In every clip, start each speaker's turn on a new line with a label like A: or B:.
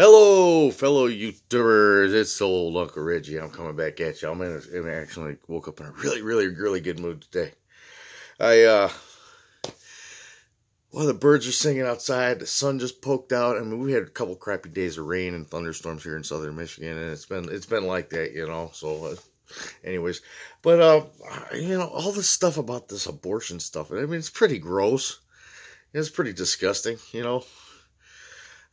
A: Hello, fellow YouTubers. It's old Uncle Reggie. I'm coming back at you. I'm in, a, in actually woke up in a really, really, really good mood today. I, uh, well, the birds are singing outside. The sun just poked out. I mean, we had a couple crappy days of rain and thunderstorms here in southern Michigan, and it's been it's been like that, you know. So, uh, anyways, but uh, you know, all this stuff about this abortion stuff. I mean, it's pretty gross. It's pretty disgusting, you know.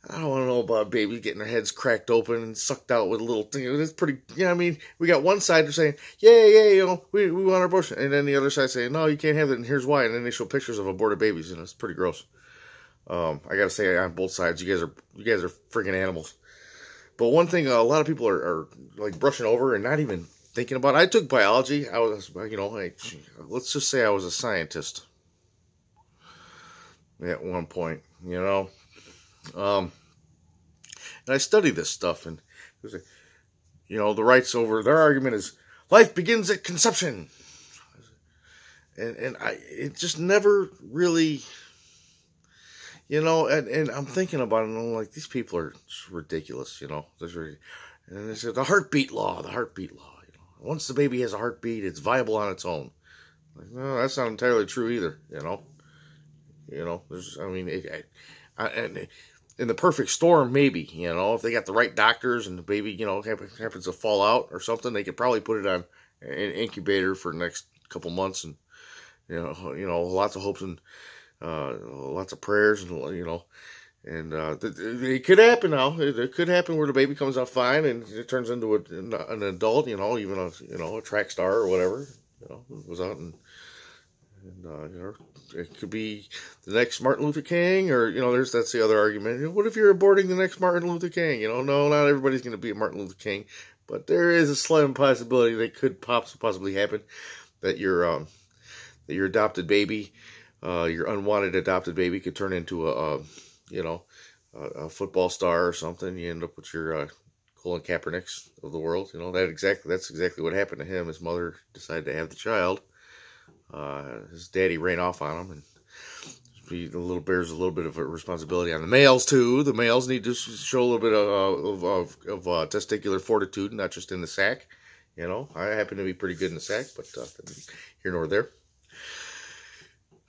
A: I don't want to know about babies getting their heads cracked open and sucked out with a little thing. It's pretty, you know, I mean, we got one side saying, yeah, yeah, you know, we, we want our abortion. And then the other side saying, no, you can't have it, and here's why. And then they show pictures of aborted babies, and it's pretty gross. Um, I gotta say, on both sides, you guys are, you guys are freaking animals. But one thing a lot of people are, are like brushing over and not even thinking about, I took biology. I was, you know, let's just say I was a scientist at one point, you know. Um, and I study this stuff, and you know, the rights over their argument is life begins at conception, and and I it just never really, you know, and and I'm thinking about it, and I'm like, these people are ridiculous, you know. And they said the heartbeat law, the heartbeat law. You know, once the baby has a heartbeat, it's viable on its own. Like, no, that's not entirely true either. You know, you know, there's, I mean, it, I, and in the perfect storm, maybe, you know, if they got the right doctors and the baby, you know, happens to fall out or something, they could probably put it on an incubator for the next couple months and, you know, you know, lots of hopes and, uh, lots of prayers and, you know, and, uh, it could happen now. It, could happen where the baby comes out fine and it turns into a, an adult, you know, even a, you know, a track star or whatever, you know, was out and, and, uh, it could be the next Martin Luther King, or you know, there's that's the other argument. What if you're aborting the next Martin Luther King? You know, no, not everybody's going to be a Martin Luther King, but there is a slim possibility that could possibly happen that your um, that your adopted baby, uh, your unwanted adopted baby, could turn into a, a you know a, a, football star or something. You end up with your uh, Colin Kaepernicks of the world. You know that exactly that's exactly what happened to him. His mother decided to have the child uh, his daddy ran off on him, and he, the little bears a little bit of a responsibility on the males too. The males need to show a little bit of of, of, of uh, testicular fortitude, not just in the sack. You know, I happen to be pretty good in the sack, but uh, here nor there.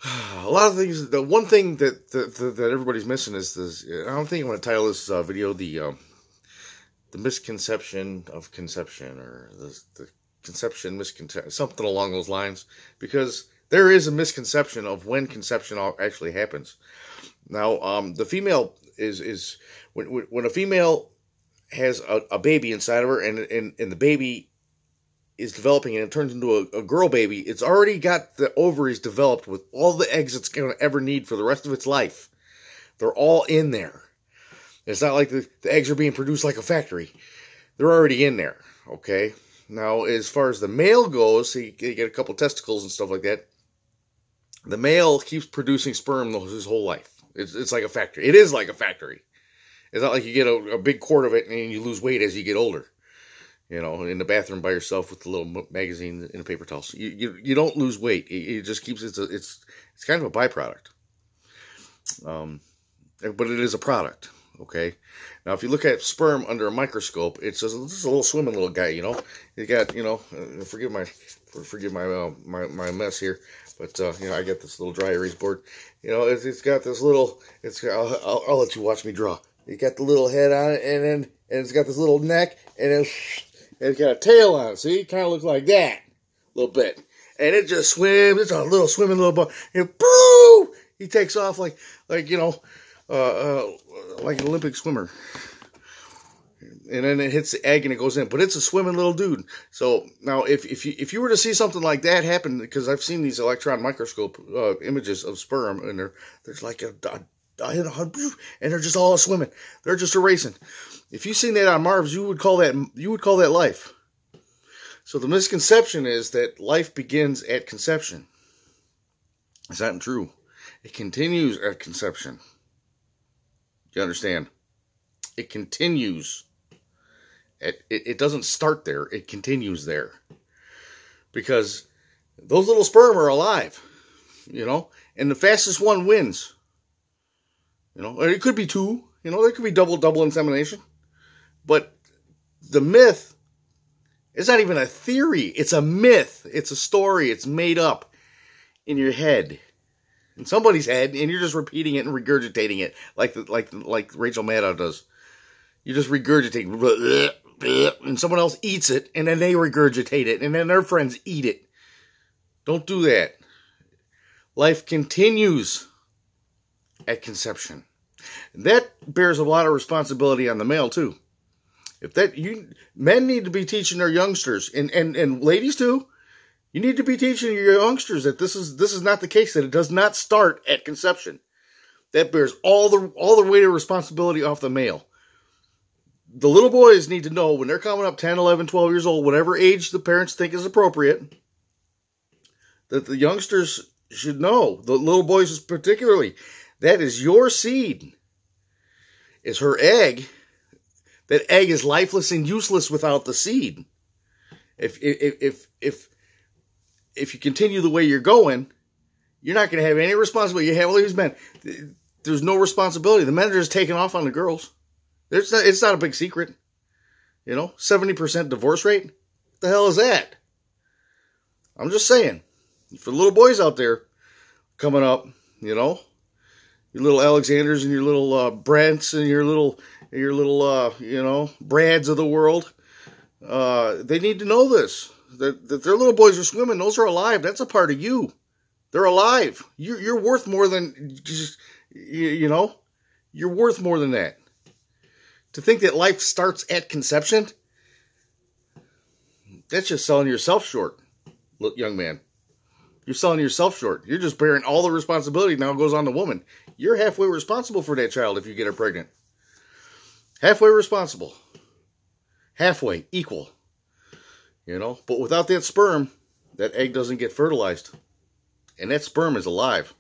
A: A lot of things. The one thing that that, that everybody's missing is this. I don't think I'm going to title this uh, video the um, the misconception of conception or the, the conception, misconception, something along those lines, because there is a misconception of when conception actually happens. Now, um, the female is is when when a female has a, a baby inside of her, and, and and the baby is developing and it turns into a, a, girl baby, it's already got the ovaries developed with all the eggs it's going to ever need for the rest of its life. They're all in there. It's not like the, the eggs are being produced like a factory. They're already in there, okay? Now, as far as the male goes, he, he get a couple testicles and stuff like that. The male keeps producing sperm his whole life. It's, it's like a factory. It is like a factory. It's not like you get a, a big quart of it and you lose weight as you get older. You know, in the bathroom by yourself with the little magazine and a paper towel. You, you, you don't lose weight. It, it just keeps it's a, it's it's kind of a byproduct. Um, but it is a product. Okay. Now, if you look at sperm under a microscope, it's just, it's a little swimming little guy, you know. You got, you know, uh, forgive my forgive my uh, my my mess here, but uh, you know, I got this little dry erase board. You know, it's, it's got this little. It's I'll, I'll, I'll let you watch me draw. You got the little head on it, and then and it's got this little neck, and then it's got a tail on it. See, it kind of looks like that, a little bit, and it just swims. It's a little swimming little boy. And boo! He takes off like like you know uh, uh, like an Olympic swimmer. And then it hits the egg and it goes in, but it's a swimming little dude. So now, if if you if you were to see something like that happen, because I've seen these electron microscope uh, images of sperm, and there there's like a, a, and they're just all swimming. They're just erasing. If you've seen that on Mars, you would call that you would call that life. So the misconception is that life begins at conception. Is that true? It continues at conception. You understand? It continues. It, it, it doesn't start there. It continues there. Because those little sperm are alive. You know? And the fastest one wins. You know? It could be two. You know, there could be double double insemination. But the myth is not even a theory. It's a myth. It's a story. It's made up in your head. In somebody's head, and you're just repeating it and regurgitating it like the, like like Rachel Maddow does. You just regurgitate, and someone else eats it, and then they regurgitate it, and then their friends eat it. Don't do that. Life continues at conception. That bears a lot of responsibility on the male too. If that you men need to be teaching their youngsters and, and, and ladies too, you need to be teaching your youngsters that this is this is not the case, that it does not start at conception. That bears all the all the weight of responsibility off the male. The little boys need to know when they're coming up 10, 11, 12 years old, whatever age the parents think is appropriate, that the youngsters should know, the little boys particularly, that is your seed. Is her egg. That egg is lifeless and useless without the seed. If if if if if you continue the way you're going, you're not going to have any responsibility. You have all these men. There's no responsibility. The just taking off on the girls. It's not, it's not a big secret. You know, 70% divorce rate? What the hell is that? I'm just saying. For the little boys out there coming up, you know, your little Alexanders and your little uh, Brents and your little your little uh, you know Brads of the world. Uh, they need to know this that, that their little boys are swimming. Those are alive. That's a part of you. They're alive. You're you're worth more than just you, you know. You're worth more than that. To think that life starts at conception, that's just selling yourself short, young man. You're selling yourself short. You're just bearing all the responsibility now goes on the woman. You're halfway responsible for that child if you get her pregnant. Halfway responsible. Halfway, equal. You know, but without that sperm, that egg doesn't get fertilized. And that sperm is alive.